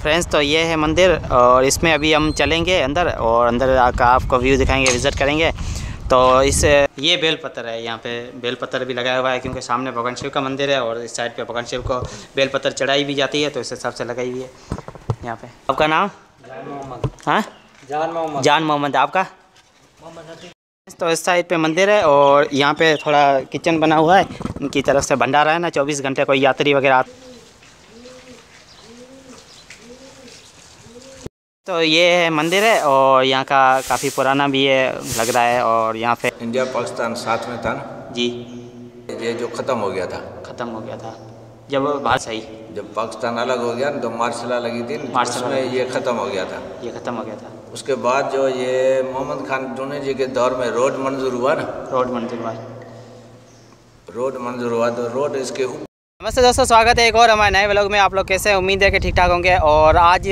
Friends तो ये है मंदिर और इसमें अभी हम चलेंगे अंदर और अंदर आकर आपको व्यू दिखाएँगे विज़िट करेंगे। तो इस ये बेल पत्थर है यहाँ पे बेल पत्थर भी लगाया हुआ है क्योंकि सामने भगवान शिव का मंदिर है और इस साइड पे भगवान शिव को बेल पत्थर चढ़ाई भी जाती है तो इस हिसाब से लगाई हुई है यहाँ पे। आपका नाम? हाँ? जान मोहम्मद। जान मोहम्मद आपका? तो इस साइड पे मंदिर है और यहाँ पे थोड़ा किचन बना हुआ है उनकी तरफ़ से भंडारा है ना चौबीस घंटे कोई यात्री वगैरह तो ये है मंदिर है और यहाँ का काफ़ी पुराना भी है लग रहा है और यहाँ पे इंडिया पाकिस्तान साथ में था ना? जी। ये जो ख़त्म हो गया था। ख़त्म हो गया था। जब भारत सही। जब पाकिस्तान अलग हो गया ना तो मार्शला लगी थी मार्शला उसमें ये ख़त्म हो गया था। ये ख़त्म हो गया था। उसके बाद जो ये मोहम्मद खान जूने जी के दौर में रोड मंजूर हुआ ना? रोड मंजूर हुआ। रोड मंजूर हुआ तो रोड इसके नमस्ते दोस्तों स्वागत है एक और हमारे नए ब्लॉग में। आप लोग कैसे उम्मीद है कि ठीक ठाक होंगे। और आज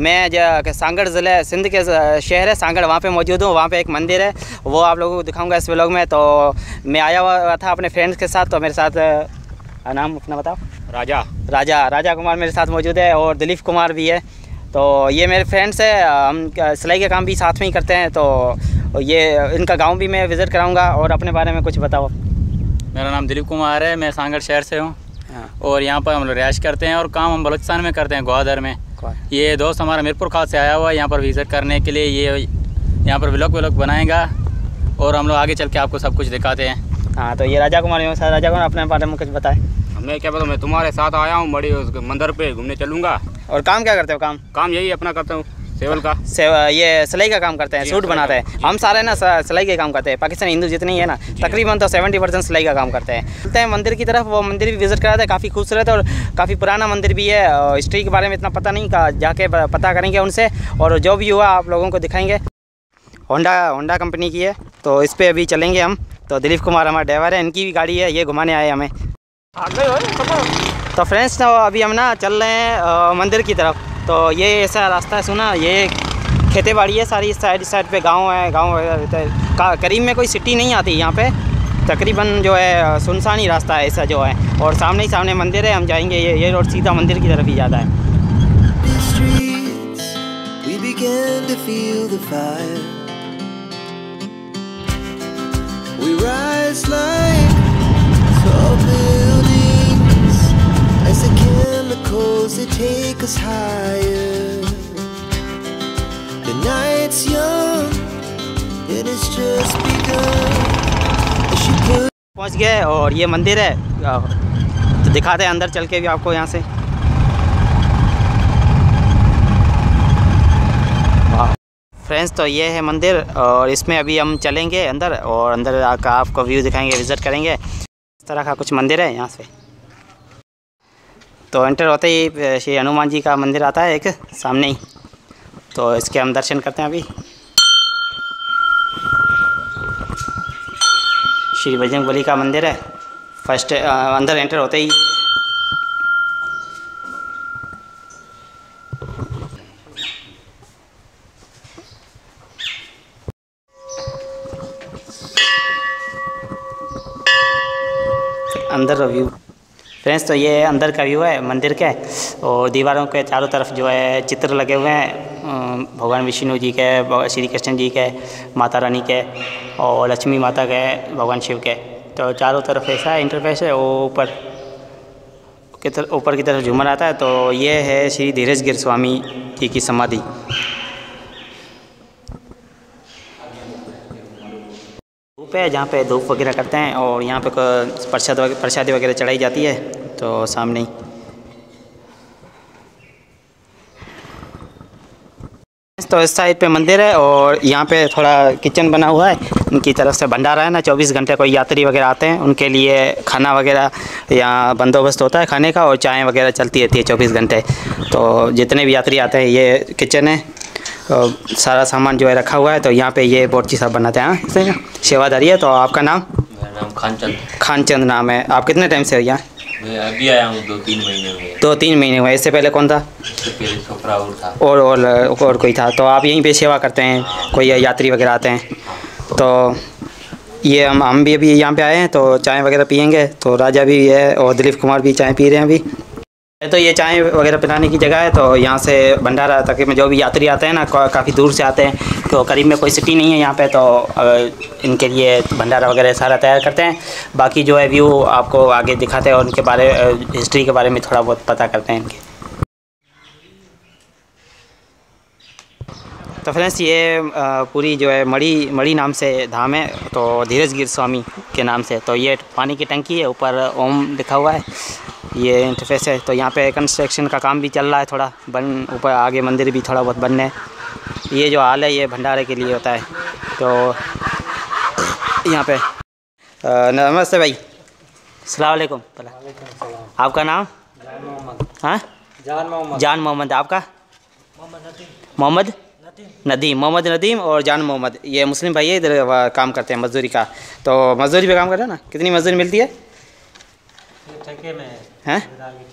मैं जो सांगड़ ज़िले सिंध के शहर है सांगड़ वहाँ पे मौजूद हूँ। वहाँ पे एक मंदिर है वो आप लोगों को दिखाऊँगा इस ब्लॉग में। तो मैं आया हुआ था अपने फ्रेंड्स के साथ तो मेरे साथ नाम अपना बताओ। राजा। राजा राजा कुमार मेरे साथ मौजूद है और दिलीप कुमार भी है। तो ये मेरे फ्रेंड्स हैं हम सिलाई का काम भी साथ में ही करते हैं। तो ये इनका गाँव भी मैं विज़िट कराऊँगा और अपने बारे में कुछ बताओ। मेरा नाम दिलीप कुमार है मैं सांगड़ शहर से हाँ। और यहाँ पर हम लोग रिहाइश करते हैं और काम हम बलोचिस्तान में करते हैं ग्वादर में। ये दोस्त हमारा मीरपुर खास से आया हुआ है यहाँ पर विज़िट करने के लिए। ये यहाँ पर व्लॉग व्लॉग बनाएगा और हम लोग आगे चल के आपको सब कुछ दिखाते हैं। हाँ तो ये राजा कुमार मेरे साथ राजा कुमार अपने बारे में कुछ बताए। मैं क्या बताऊँ मैं तुम्हारे साथ आया हूँ बड़ी मंदिर पे घूमने चलूँगा। और काम क्या करते हो काम? काम यही अपना करता हूँ। सेवल का? सेव ये सिलाई का काम करते हैं सूट बनाते हैं। हम सारे ना सिलाई के काम करते हैं। पाकिस्तानी हिंदू जितनी है ना तकरीबन तो सेवेंटी परसेंट सिलाई का काम करते हैं। चलते हैं मंदिर की तरफ़ वो मंदिर भी विज़िट कराते हैं काफ़ी खूबसूरत है और काफ़ी पुराना मंदिर भी है। हिस्ट्री के बारे में इतना पता नहीं का जाके पता करेंगे उनसे। और जो भी हुआ आप लोगों को दिखाएँगे। होंडा होंडा कंपनी की है तो इस पर अभी चलेंगे हम। तो दिलीप कुमार हमारा ड्राइवर है इनकी भी गाड़ी है ये घुमाने आए हमें। तो फ्रेंड्स तो अभी हम ना चल रहे हैं मंदिर की तरफ़। तो ये ऐसा रास्ता है, सुना? ये खेती बाड़ी है सारी, साइड साइड पे गाँव है, गाँव करीब में कोई सिटी नहीं आती यहाँ पे। तकरीबन जो है, सुनसान रास्ता है ऐसा जो है। और सामने ही सामने मंदिर है, हम जाएँगे, ये ये रोड सीधा मंदिर की तरफ़ ही जाता है। We rise like the chemicals they take us higher. The night's young, and it's just begun. पहुँच गए और ये मंदिर है। तो दिखाते हैं अंदर चल के भी आपको यहाँ से। फ्रेंड्स तो ये है मंदिर और इसमें अभी हम चलेंगे अंदर और अंदर आकर आपको व्यू दिखाएँगे विज़िट करेंगे। इस तरह का कुछ मंदिर है यहाँ से। तो एंटर होते ही श्री हनुमान जी का मंदिर आता है एक, सामने ही। तो इसके हम दर्शन करते हैं अभी। श्री बजरंग बली का मंदिर है। फ़र्स्ट अंदर एंटर होते ही। अंदर व्यू फ्रेंड्स तो ये अंदर का व्यू है, मंदिर के, और दीवारों के चारों तरफ़ जो है चित्र लगे हुए हैं। भगवान विष्णु जी के श्री कृष्ण जी के, माता रानी के, और लक्ष्मी माता के, भगवान शिव के। तो चारों तरफ़ ऐसा इंटरफेस है ऊपर की तरफ़ ऊपर की तरफ़ झूमर आता है तो ये है श्री धीरज गिर स्वामी जी की समाधि। धूप है जहाँ पे धूप वगैरह करते हैं और यहाँ पे प्रसाद प्रसादी वगैरह चढ़ाई जाती है तो सामने ही। तो इस साइड पे मंदिर है और यहाँ पे थोड़ा किचन बना हुआ है। उनकी तरफ़ से भंडारा है ना, चौबीस घंटे कोई यात्री वगैरह आते हैं। उनके लिए खाना वगैरह यहाँ बंदोबस्त होता है खाने का और चाय वगैरह चलती रहती है चौबीस घंटे। तो जितने भी यात्री आते हैं, ये किचन है। सारा सामान जो है रखा हुआ है तो यहाँ पे ये बोर्ची साहब बनाते हैं हाँ इससे सेवादारी है तो आपका नाम? मेरा नाम खानचंद। खानचंद नाम है। आप कितने टाइम से हो यहाँ? मैं अभी आया हूँ दो तीन महीने में दो तीन महीने हुए। इससे पहले कौन था? था। और और और कोई था? तो आप यहीं पे सेवा करते हैं कोई यात्री वगैरह आते हैं? तो ये हम हम भी अभी यहाँ पे आए हैं तो चाय वगैरह पियेंगे तो राजा भी है और दिलीप कुमार भी चाय पी रहे हैं अभी। तो ये चाय वगैरह पिलाने की जगह है तो यहाँ से भंडारा तक में जो भी यात्री आते हैं ना काफ़ी दूर से आते हैं तो करीब में कोई सिटी नहीं है यहाँ पे तो इनके लिए भंडारा वगैरह सारा तैयार करते हैं। बाकी जो है व्यू आपको आगे दिखाते हैं और उनके बारे हिस्ट्री के बारे में थोड़ा बहुत पता करते हैं इनके। तो फ्रेंड्स ये पूरी जो है मड़ी मड़ी नाम से धाम है तो धीरज गिर स्वामी के नाम से। तो ये पानी की टंकी है ऊपर ओम लिखा हुआ है। ये इंटरफेस है तो यहाँ पे कंस्ट्रक्शन का काम भी चल रहा है थोड़ा। बन ऊपर आगे मंदिर भी थोड़ा बहुत बनने। है ये जो हाल है ये भंडारे के लिए होता है। तो यहाँ पे नमस्ते भाई। सलाम वालेकुम। आपका नाम? हाँ? जान मोहम्मद। जान मोहम्मद आपका? मोहम्मद? नदीम मोहम्मद नदीम और जान मोहम्मद। ये मुस्लिम भाई है इधर काम करते हैं मजदूरी का। तो मजदूरी पे काम कर रहे हैं ना? कितनी मजदूरी मिलती है? ठेके में। हैं?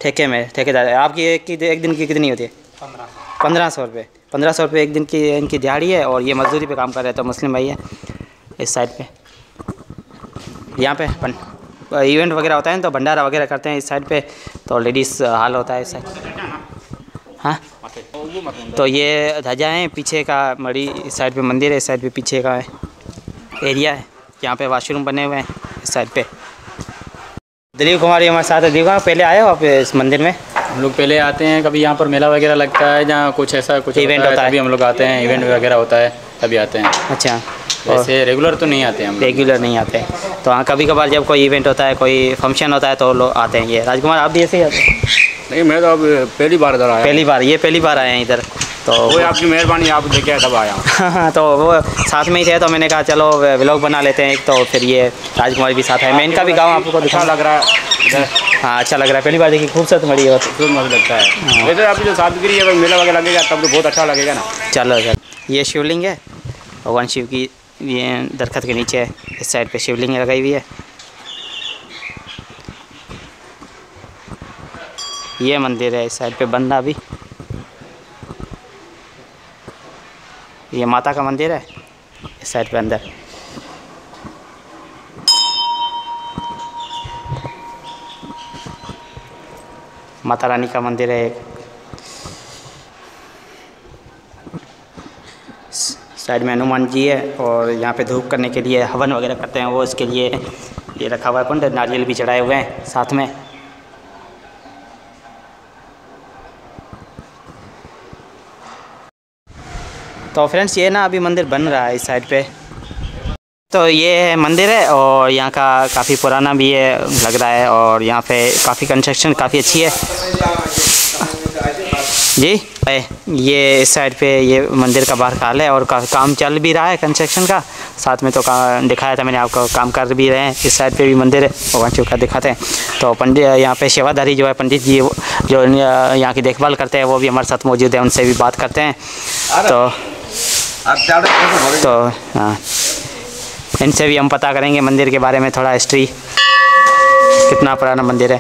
ठेके में ठेकेदार। आपकी एक की एक दिन की कितनी होती है? पंद्रह। सौ रुपये। पंद्रह सौ रुपये एक दिन की इनकी दिहाड़ी है और ये मजदूरी पे काम कर रहे हैं तो मुस्लिम भाई है इस साइड पे। यहाँ पे इवेंट वगैरह होता है तो भंडारा वगैरह करते हैं इस साइड पे तो लेडीज़ हाल होता है इस साइड। तो ये ध्वजा है पीछे का मड़ी इस साइड पे मंदिर है इस साइड पे पीछे का है एरिया है यहाँ पे वाशरूम बने हुए हैं इस साइड पे। दिलीप कुमार हमारे साथ है। दिलीप कुमार पहले आए हो आप इस मंदिर में? हम लोग पहले आते हैं कभी यहाँ पर मेला वगैरह लगता है जहाँ कुछ ऐसा कुछ इवेंट होता है। तभी हम लोग आते हैं इवेंट वगैरह होता है तभी आते हैं। अच्छा। वैसे रेगुलर तो नहीं आते हम रेगुलर नहीं आते। तो हाँ कभी कभार जब कोई इवेंट होता है कोई फ़ंक्शन होता है तो लोग आते हैं ये। राजकुमार आप भी ऐसे ही आते हैं? नहीं मैं तो अब पहली बार इधर आया पहली बार ये पहली बार आए हैं इधर तो वो आपकी मेहरबानी आप देखे तब आया हूँ। हाँ हाँ तो वो साथ में ही थे तो मैंने कहा चलो व्लॉग बना लेते हैं एक तो फिर ये राजकुमार भी साथ है। मैं इनका भी गाँव आपको अच्छा दिखा लग रहा है हाँ अच्छा लग रहा है। पहली बार देखिए खूबसूरत मड़ी है खूब मज़ा लगता है। वैसे आपकी जो सादगिरी है अगर मेला वगैरह लगेगा तब तो बहुत अच्छा लगेगा ना। चलो चलो। ये शिवलिंग है। भगवान शिव की ये दरख्त के नीचे है। इस साइड पे शिवलिंग लगाई हुई है। ये मंदिर है इस साइड पे, बंदा भी। ये माता का मंदिर है इस साइड पे अंदर। माता रानी का मंदिर है एक। साइड में हनुमान जी है और यहाँ पे धूप करने के लिए हवन वगैरह करते हैं, वो इसके लिए ये रखा हुआ है कुंड, नारियल भी चढ़ाए हुए हैं साथ में। तो फ्रेंड्स ये ना अभी मंदिर बन रहा है इस साइड पे। तो ये है मंदिर है और यहाँ का काफ़ी पुराना भी है लग रहा है और यहाँ पे काफ़ी कंस्ट्रक्शन काफ़ी अच्छी है। जी ये इस साइड पे ये मंदिर का बाहर काल है और का, काम चल भी रहा है कंस्ट्रक्शन का। साथ में तो का दिखाया था मैंने आपको काम कर भी रहे हैं। इस साइड पे भी मंदिर है भगवान शिव का दिखाते हैं। तो पंडित यहाँ पे सेवाधारी जो है पंडित जी जो यहाँ की देखभाल करते हैं वो भी हमारे साथ मौजूद है उनसे भी बात करते हैं। तो तो हाँ। इनसे भी हम पता करेंगे मंदिर के बारे में थोड़ा हिस्ट्री कितना पुराना मंदिर है।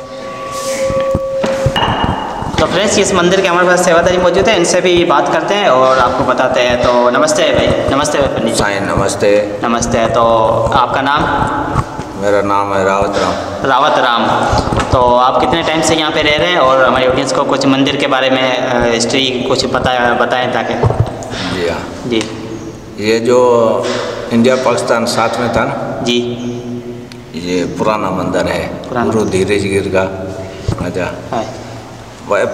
तो फ्रेंड्स इस मंदिर के हमारे पास सेवादारी मौजूद है। इनसे भी बात करते हैं और आपको बताते हैं। तो नमस्ते भाई। नमस्ते भाई पंडित नमस्ते। नमस्ते। तो आपका नाम? मेरा नाम है रावत राम। रावत राम। तो आप कितने टाइम से यहाँ पे रह रहे हैं? और हमारे ऑडियंस को कुछ मंदिर के बारे में हिस्ट्री कुछ पता बताएँ ताकि जी हाँ। जी। ये जो इंडिया पाकिस्तान साथ में था ना? जी। ये पुराना मंदिर है। गुरु धीरज गिर का अच्छा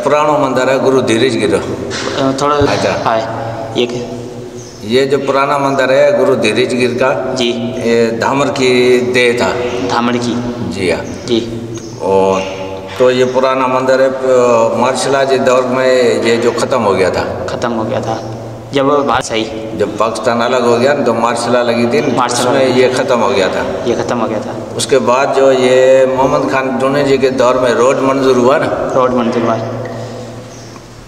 पुराना मंदिर है गुरु धीरज गिर थोड़ा अच्छा। ये ये जो पुराना मंदिर है गुरु धीरज गिर का जी। ये धामर की देह था। धामड़ की। जी हाँ। जी। और तो ये पुराना मंदिर है मार्शला के दौर में ये जो ख़त्म हो गया था। ख़त्म हो गया था। जब बात सही। जब पाकिस्तान अलग हो गया ना तो मार्शला लगी थी मार्शल में उसमें ये ख़त्म हो गया था। ये ख़त्म हो गया था। उसके बाद जो ये मोहम्मद खान टूने जी के दौर में रोड मंजूर हुआ ना? रोड मंजूर वाल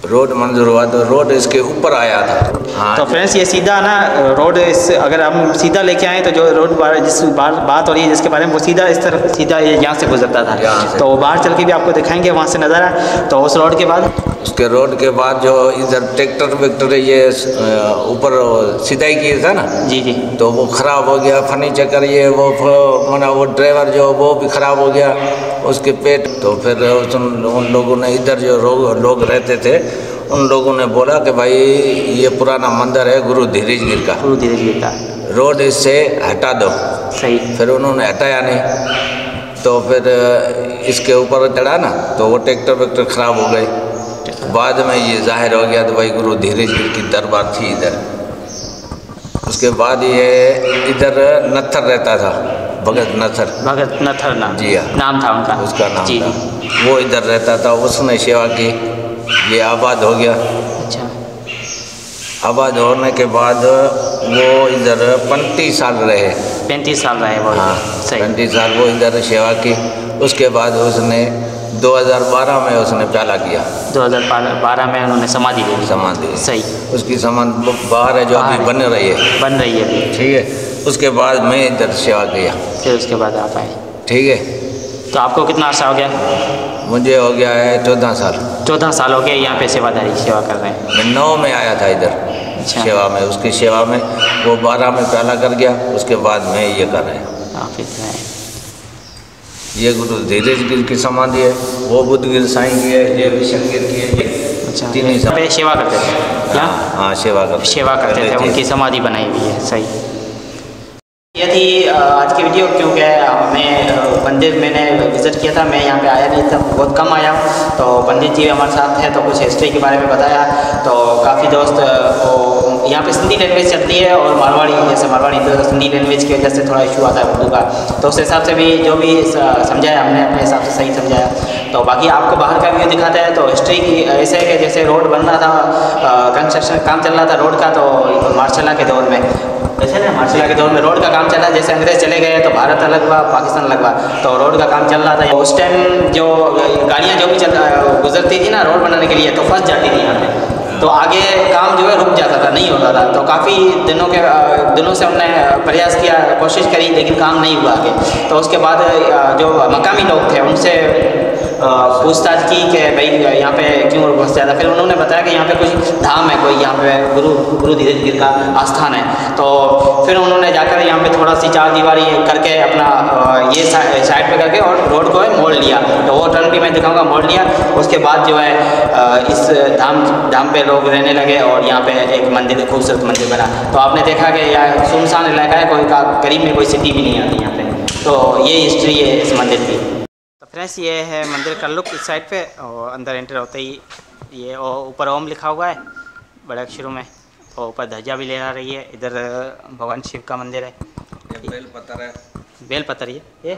रोड मंजूर हुआ तो रोड इसके ऊपर आया था। हाँ तो फ्रेंड्स ये सीधा ना रोड इस अगर हम सीधा लेके आए तो जो रोड बार जिस बार बात हो रही है जिसके बारे में वो सीधा इस तरफ़ सीधा ये यहाँ से गुजरता था। से। तो वो बाहर चल के भी आपको दिखाएँगे वहाँ से नज़ारा। तो उस रोड के बाद? उसके रोड के बाद जो इधर ट्रैक्टर वैक्टर ये ऊपर सिदाई किए था ना? जी जी। तो वो ख़राब हो गया फर्नीचर करिए वो माना वो ड्राइवर जो वो भी ख़राब हो गया उसके पेट। तो फिर उन उन लोगों ने इधर जो लोग रहते थे उन लोगों ने बोला कि भाई ये पुराना मंदिर है गुरु धीरेज गिर का। गुरु धीरे धीरे का। रोड इससे हटा दो। सही। फिर उन्होंने हटाया नहीं। तो फिर इसके ऊपर चढ़ा ना तो वो ट्रैक्टर वैक्टर ख़राब हो गए। बाद में ये ज़ाहिर हो गया तो भाई गुरु धीरेज गिर की दरबार थी इधर। उसके बाद ये इधर नत्थर रहता था भगत नत्थर। भगत नथर नाम। जी हाँ। नाम था उनका। उसका नाम जी। था। वो इधर रहता था उसने सेवा की। ये आबाद हो गया। अच्छा। आबाद होने के बाद वो इधर पैंतीस साल रहे। पैंतीस साल रहे वो। हाँ सही। पैंतीस साल वो इधर सेवा की। उसके बाद उसने 2012 में उसने प्याला किया। 2012 में उन्होंने समाधि ले। समाधि। सही। उसकी समाधि बाहर है जो अभी बन रही है। बन रही है अभी। ठीक है। उसके बाद मैं इधर सेवा किया। फिर उसके बाद आप आए। ठीक है। तो आपको कितना अर्सा हो गया? मुझे हो गया है चौदह साल। चौदह साल हो गए यहाँ पे सेवादारी सेवा कर रहे हैं। मैं नौ में आया था इधर अच्छा। सेवा में उसकी सेवा में। वो बारह में प्याला कर गया उसके बाद में ये कर रहे हैं। है ये गुरु धीरेज गिर की समाधि है वो बुद्ध गिर साई की है ये विशन गिर की है अच्छा। तीन ही सेवा करते थे? हाँ सेवा करते सेवा करते थे उनकी समाधि बनाई हुई है सही। थी आज की वीडियो क्योंकि मैं अ, मंदिर मैंने विज़िट किया था मैं यहाँ पे आया नहीं था बहुत कम आया हूँ। तो पंडित जी हमारे साथ थे तो कुछ हिस्ट्री के बारे में बताया। तो काफ़ी दोस्त वो यहाँ पे सिंधी लैंग्वेज चलती है और मारवाड़ी जैसे मारवाड़ी तो सिंधी लैंग्वेज की वजह से थोड़ा इशू आता है उर्दू का। तो उस हिसाब से भी जो भी समझाया हमने अपने हिसाब से सही समझाया। तो बाकी आपको बाहर का व्यू दिखाता है तो हिस्ट्री की ऐसे है कि जैसे रोड बन रहा था कंस्ट्रक्शन काम चल रहा था रोड का तो मार्शाला के दौर में। वैसे ना मार्शला के दौर में रोड का काम चल जैसे अंग्रेज़ चले गए तो भारत अलग हुआ, पाकिस्तान अलग हुआ तो रोड का काम चल रहा था। उस टाइम जो गाड़ियाँ जो भी चल गुजरती थी ना रोड बनाने के लिए तो फंस जाती थी यहाँ पे। तो आगे काम जो है रुक जाता था, नहीं होता था। तो काफ़ी दिनों के, दिनों से हमने प्रयास किया, कोशिश करी, लेकिन काम नहीं हुआ आगे। तो उसके बाद, जो मकामी लोग थे, उनसे पूछताछ की कि भाई, यहाँ पे क्यों बहुत ज़्यादा? फिर उन्होंने बताया कि यहाँ पे कुछ धाम है, कोई यहाँ पे गुरु गुरु धीरे गिर का आस्थान है। तो फिर उन्होंने जाकर यहाँ पे थोड़ा सी चार दीवारी करके अपना ये साइड पे करके और रोड को है, मोड़ लिया। तो वो टर्न भी मैं दिखाऊँगा, मोड़ लिया। उसके बाद जो है इस धाम धाम पे लोग रहने लगे और यहाँ पे एक मंदिर, खूबसूरत मंदिर बना। तो आपने देखा कि यहाँ सुनसान इलाका है, कोई का करीब में कोई सिटी भी नहीं आती यहाँ पे। तो ये हिस्ट्री है इस मंदिर की। फ्रेंड्स ये है मंदिर का लुक इस साइड पे और अंदर एंटर होते ही ये और ऊपर ओम लिखा हुआ है बड़े अक्षरों में और ऊपर ध्वजा भी ले लहरा रही है इधर भगवान शिव का मंदिर है। बेल पत्थर है। बेल पत्थर ये ये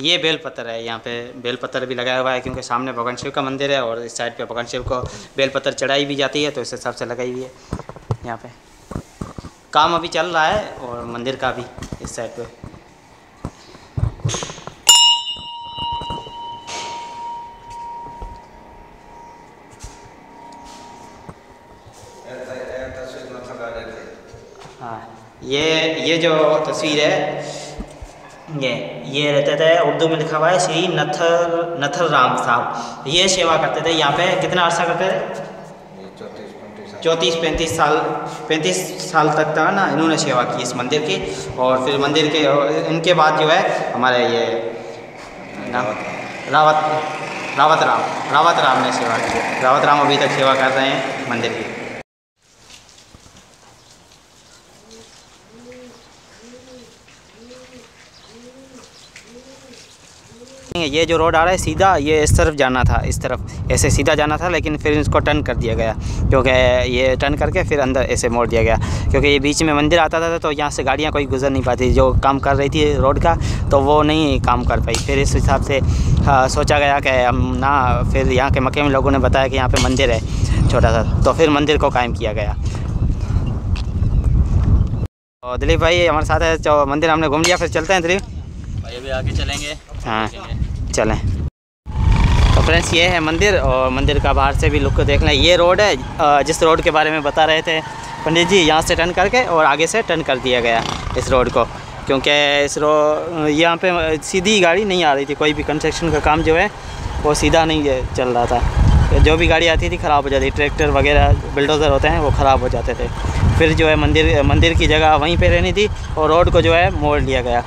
ये बेल पत्थर है यहाँ पे बेल पत्थर भी लगाया हुआ है क्योंकि सामने भगवान शिव का मंदिर है और इस साइड पे भगवान शिव को बेल पत्थर चढ़ाई भी जाती है तो इस हिसाब से लगाई हुई है यहाँ पे। काम अभी चल रहा है और मंदिर का भी इस साइड पे। ये ये जो तस्वीर है, ये ये रहते थे, उर्दू में लिखा हुआ है, श्री नथर नथर राम साहब। ये सेवा करते थे, यहाँ पे कितना अर्सा करते थे? चौंतीस, पैंतीस साल पैंतीस साल तक था ना, इन्होंने सेवा की इस मंदिर की। और फिर मंदिर के इनके बाद जो है, हमारे ये रावत रावत राम रावत राम ने सेवा की। रावत राम अभी तक सेवा कर रहे हैं मंदिर की। ये जो रोड आ रहा है सीधा ये इस तरफ़ जाना था इस तरफ़। ऐसे सीधा जाना था लेकिन फिर इसको टर्न कर दिया गया क्योंकि ये टर्न करके फिर अंदर ऐसे मोड़ दिया गया। क्योंकि ये बीच में मंदिर आता था तो यहाँ से गाड़ियाँ कोई गुजर नहीं पाती जो काम कर रही थी रोड का तो वो नहीं काम कर पाई। फिर इस हिसाब से हाँ, सोचा गया कि हम ना फिर यहाँ के मके में लोगों ने बताया कि यहाँ पर मंदिर है छोटा सा तो फिर मंदिर को कायम किया गया। और दिलीप भाई हमारे साथ है जो मंदिर हमने घूम लिया फिर चलते हैं दिलीप। आगे चलेंगे। हाँ। चलें। तो फ्रेंड्स ये है मंदिर और मंदिर का बाहर से भी लुक देख लें। ये रोड है जिस रोड के बारे में बता रहे थे पंडित जी यहाँ से टर्न करके और आगे से टर्न कर दिया गया इस रोड को। क्योंकि इस रो यहाँ पे सीधी गाड़ी नहीं आ रही थी कोई भी कंस्ट्रक्शन का काम जो है वो सीधा नहीं चल रहा था। जो भी गाड़ी आती थी ख़राब हो जाती ट्रैक्टर वगैरह बिल्डोज़र होते हैं वो ख़राब हो जाते थे। फिर जो है मंदिर मंदिर की जगह वहीं पे रहनी थी और रोड को जो है मोड़ लिया गया।